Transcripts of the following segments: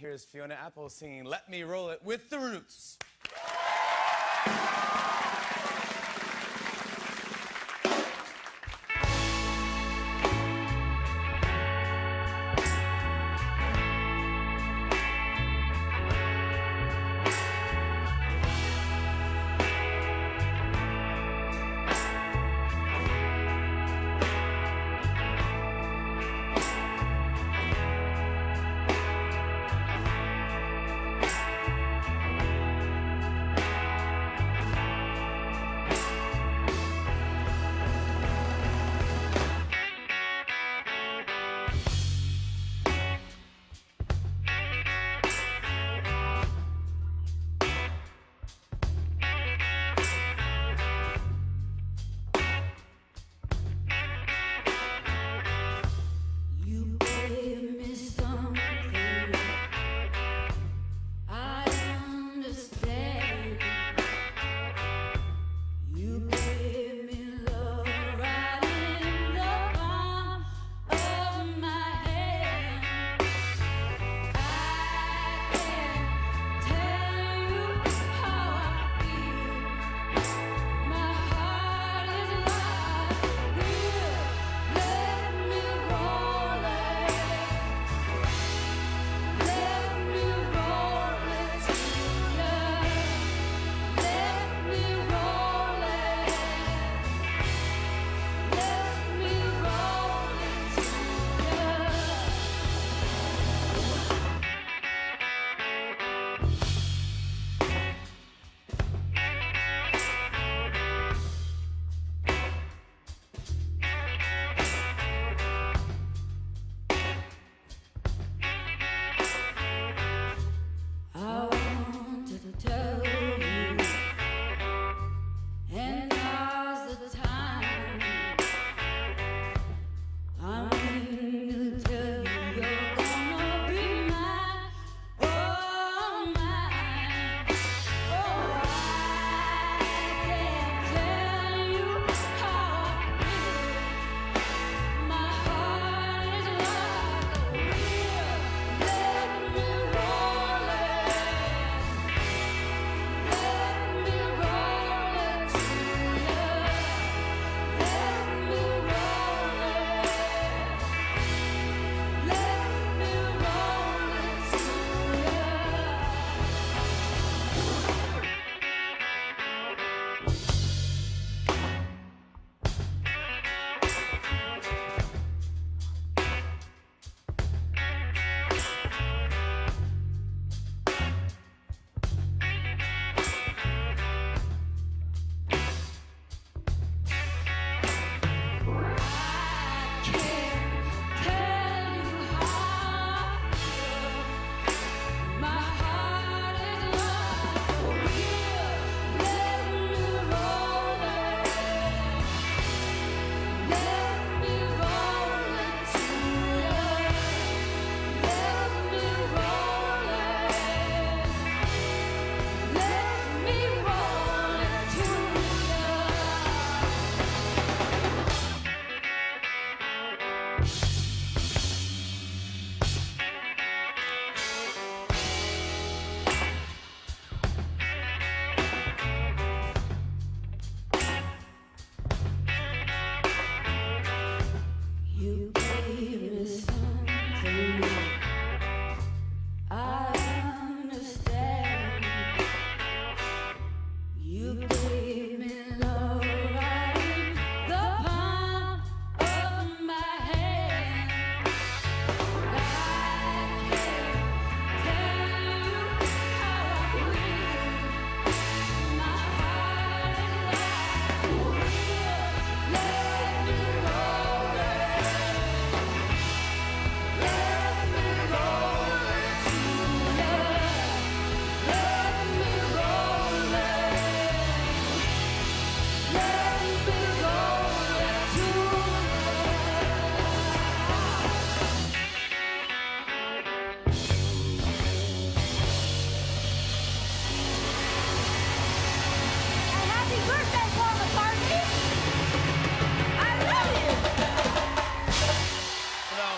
Here's Fiona Apple singing Let Me Roll It with the Roots.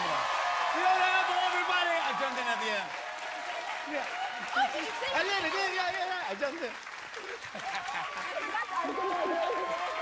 Alhambra. Fiona Apple, everybody! I jumped in at the end. Yeah. Oh, did you say? I did, I did, yeah, yeah, yeah. I jumped in.